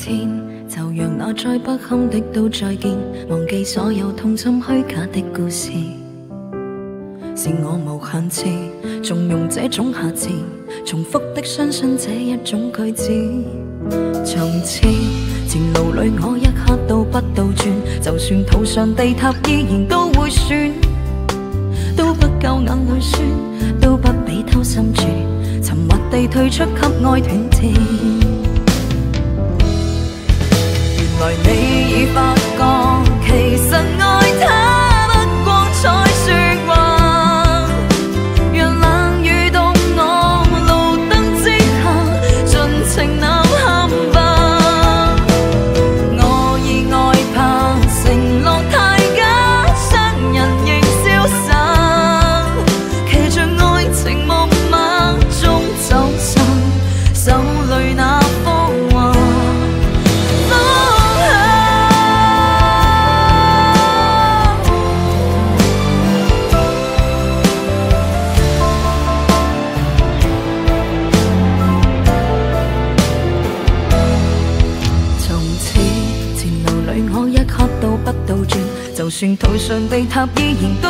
天，就让那再不堪的都再见，忘记所有痛心虚假的故事。是我无限次纵容这种下贱，重复的相信这一种句子。从此，前路里我一刻都不倒转，就算踏上地塔依然都会选，都不够眼泪酸，都不比偷心住，沉默地退出给爱断绝。手里那幅画。放下。从此前路里我一刻都不倒转，就算途上地塌依然都。